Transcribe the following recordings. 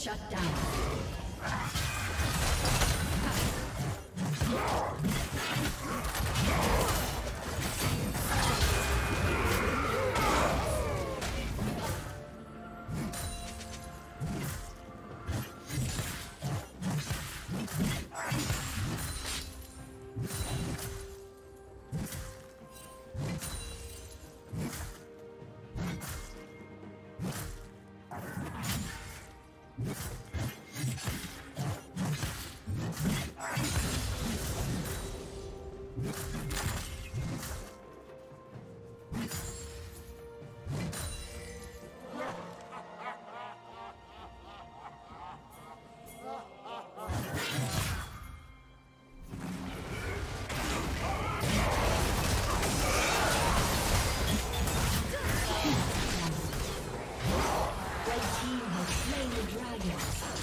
Shut down. the dragon.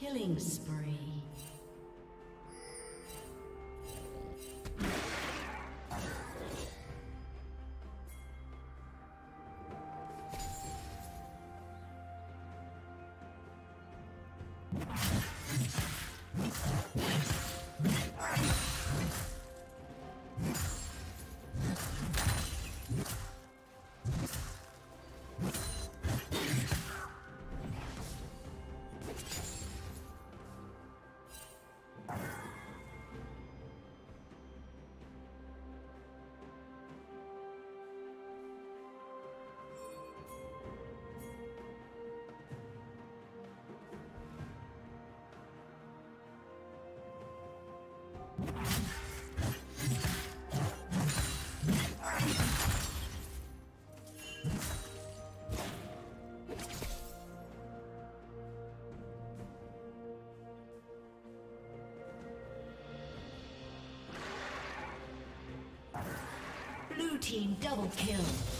Killing spree. Team double kill.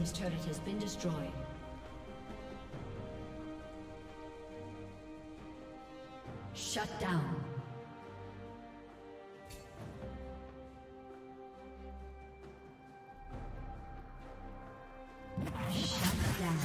Team's turret has been destroyed. Shut down. Shut down.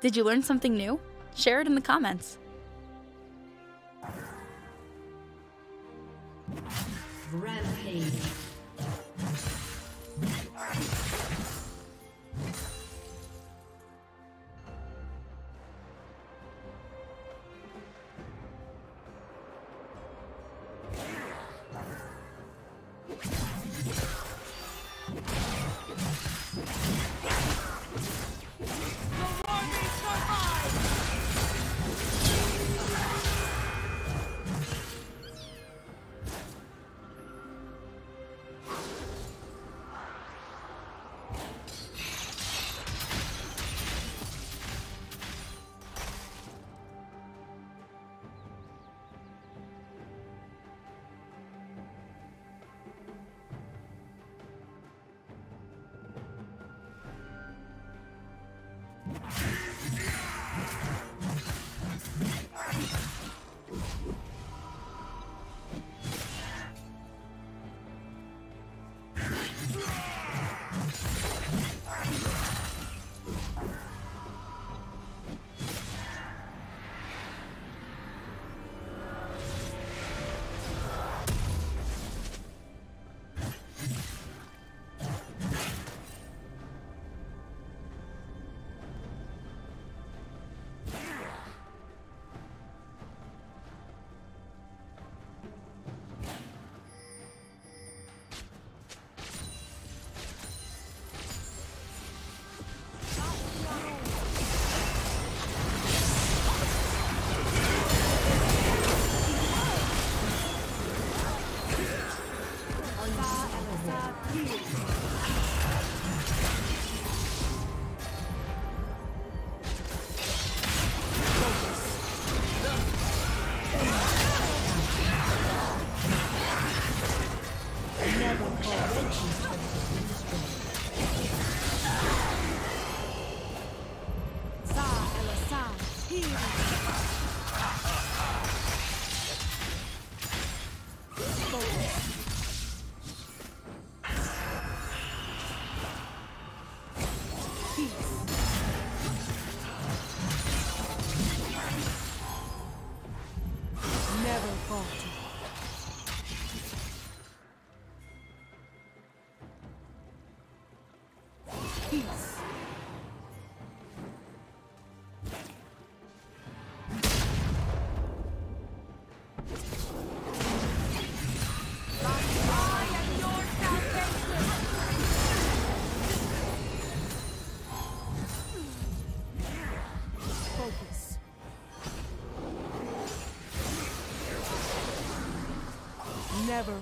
Did you learn something new? Share it in the comments.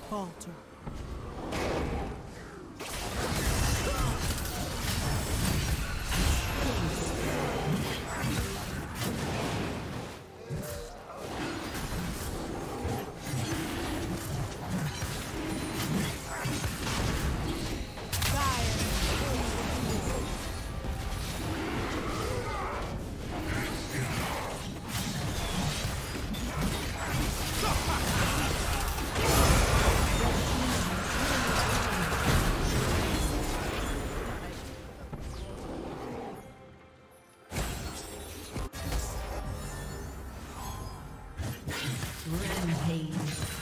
Falter. Rampage.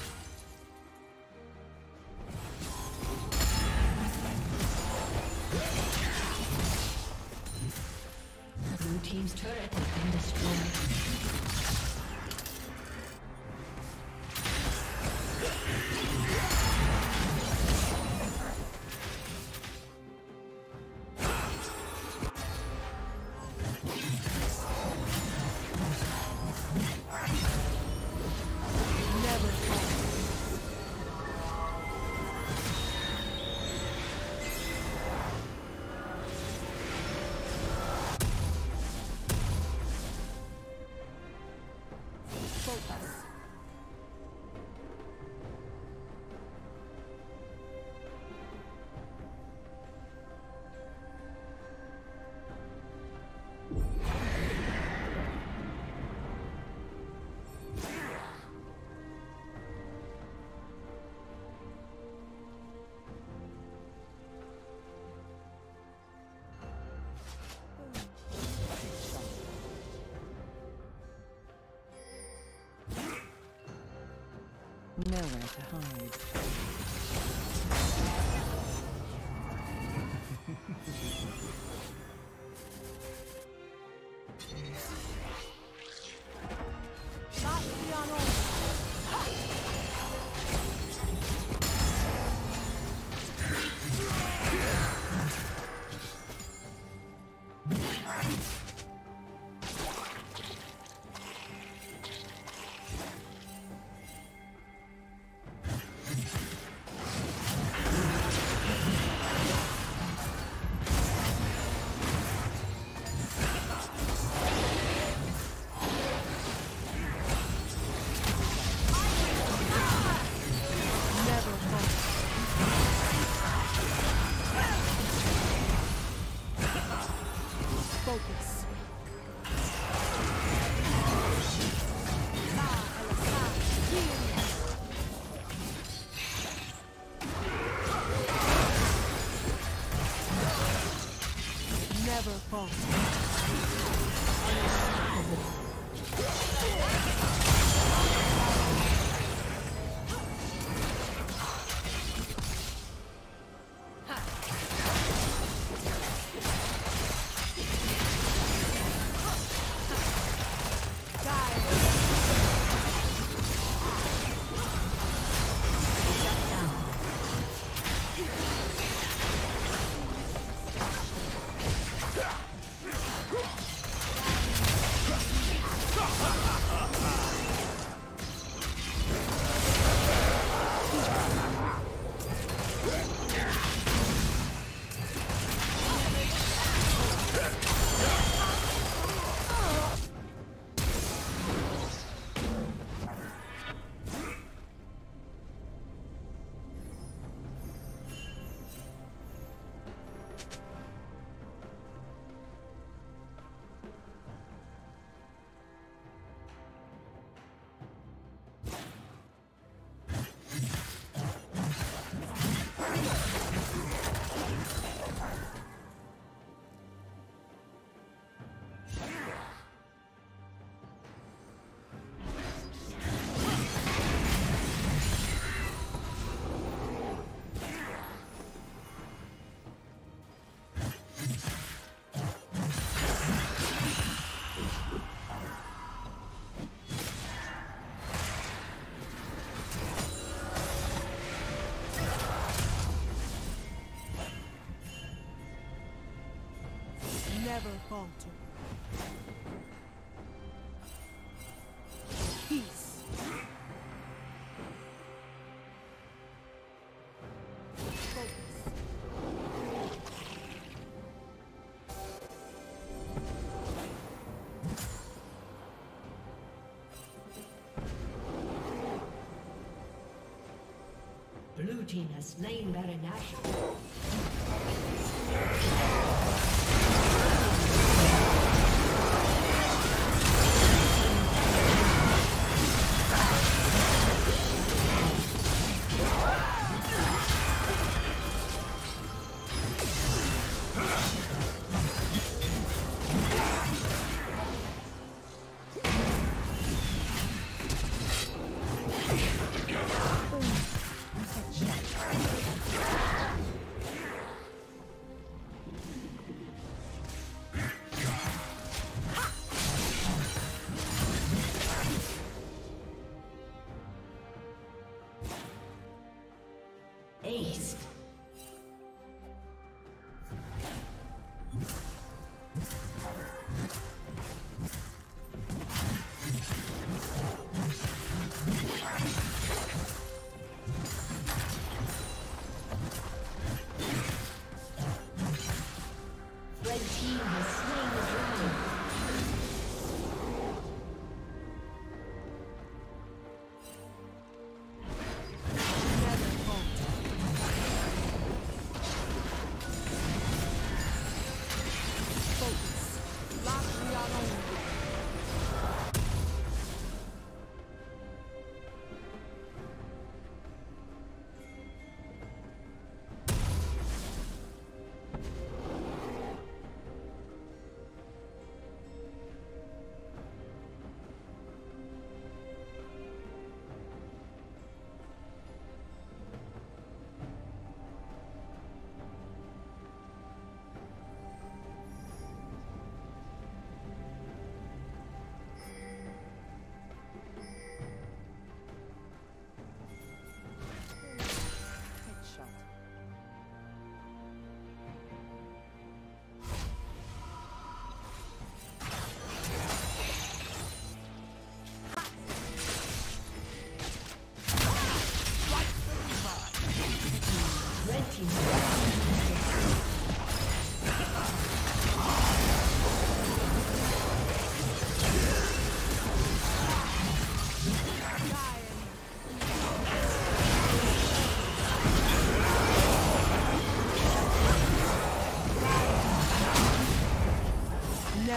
Nowhere to hide. Falter. Peace. Blue team has slain Baron.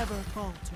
Never falter.